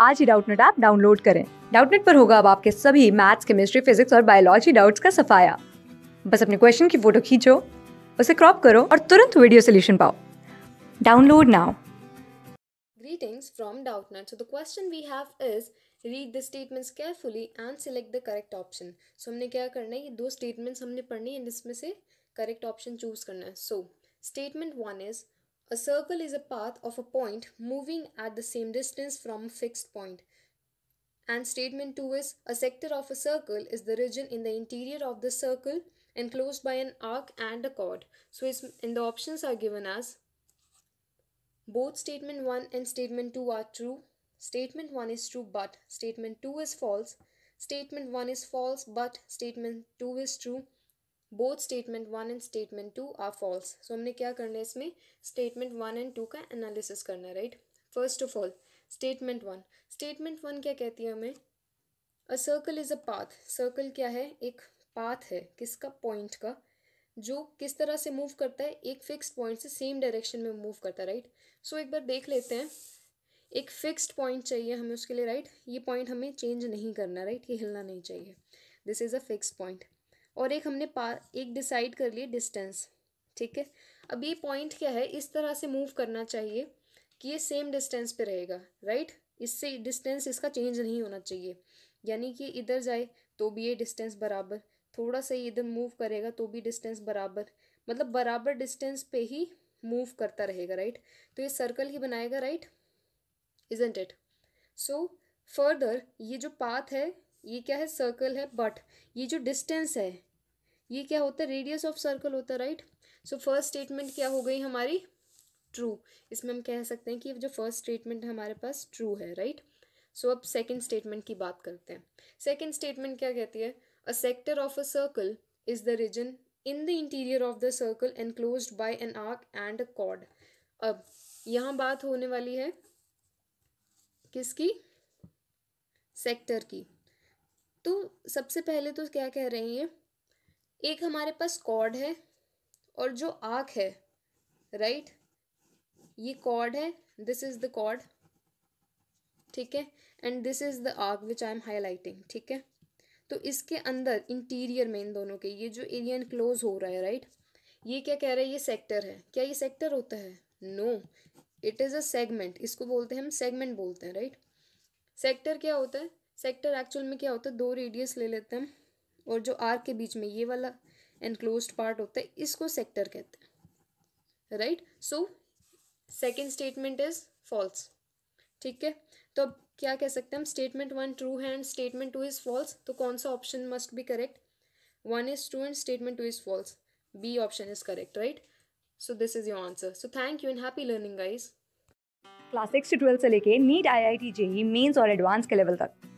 आज ही Doubtnut app download करें डाउटनेट पर होगा अब आपके सभी मैथ्स केमिस्ट्री फिजिक्स और बायोलॉजी डाउट्स का सफाया बस अपने क्वेश्चन की फ़ोटो खींचो उसे क्रॉप करो और तुरंत वीडियो सोल्यूशन पाओ download now Greetings from Doubtnut. So the question we have is read the statements carefully and select the correct option. So हमने क्या करना है ये दो statements हमने पढ़नी है जिसमें से correct option choose करना है. So statement one is a circle is a path of a point moving at the same distance from a fixed point. And statement two is a sector of a circle is the region in the interior of the circle enclosed by an arc and a chord. So is in the options are given as both statement 1 and statement 2 are true. Statement 1 is true but statement 2 is false. Statement 1 is false but statement 2 is true. Both statement 1 and statement 2 are false. So हमने क्या करना है इसमें statement one and two का analysis करना है right? First of all, statement 1. Statement 1 क्या कहती है हमें? A circle is a path circle क्या है? एक पाथ है. किसका? पॉइंट का. जो किस तरह से मूव करता है एक फिक्स्ड पॉइंट से सेम डायरेक्शन में मूव करता है राइट सो एक बार देख लेते हैं एक फिक्स्ड पॉइंट चाहिए हमें उसके लिए राइट ये पॉइंट हमें चेंज नहीं करना राइट ये हिलना नहीं चाहिए this is a fixed point और एक हमने पा, एक डिसाइड कर लिए डिस्टेंस ठीक है? अब ये पॉइंट क्या है? इस तरह से मूव करना चाहिए कि ये सेम डिस्टेंस पे रहेगा राइट इससे डिस्टेंस इसका चेंज नहीं होना चाहिए। यानी कि इधर जाए तो भी ये डिस्टेंस बराबर, थोड़ा सा इधर मूव करेगा तो भी डिस्टेंस बराबर मतलब बराबर डिस्टेंस पे ही मूव करता रहेगा राइट तो ये सर्कल ही बनाएगा right isn't it so further ये जो पाथ है ये क्या है? सर्कल है बट ये जो डिस्टेंस है ये क्या होता है? रेडियस ऑफ़ सर्कल होता है राइट सो फ़र्स्ट स्टेटमेंट क्या हो गई हमारी? ट्रू इसमें हम कह सकते हैं कि जो फ़र्स्ट स्टेटमेंट हमारे पास ट्रू है राइट सो so, अब सेकेंड स्टेटमेंट की बात करते हैं। सेकेंड स्टेटमेंट क्या कहती है? A sector of a circle is the region in the interior of the circle enclose by an arc and a code अब यहाँ बात होने वाली है किसकी? सेक्टर की। तो सबसे पहले तो क्या कह रही हैं? एक हमारे पास कॉर्ड है और जो आर्क है राइट ये कॉर्ड है दिस इज़ द कॉर्ड ठीक है? एंड दिस इज़ द आग विच आई एम हाईलाइटिंग ठीक है? तो इसके अंदर इंटीरियर में इन दोनों के, ये जो एरिया इनक्लोज हो रहा है राइट ये क्या कह रहा है? ये सेक्टर है। क्या ये सेक्टर होता है? No it is a segment इसको बोलते हैं हम सेगमेंट बोलते हैं राइट सेक्टर क्या होता है? सेक्टर एक्चुअल में क्या होता है, दो रेडियस ले लेते हैं, और जो आर्क के बीच में ये वाला एनक्लोज पार्ट होता है, इसको सेक्टर कहते हैं right so second statement is false ठीक है? तो अब क्या कह सकते हैं हम? स्टेटमेंट वन ट्रू है and statement two is false तो कौन सा option must be correct one is true and statement two is false B option is correct right so this is your answer so thank you and happy learning guys class six से twelfth से लेके NEET I I T JEE mains और advance के level तक।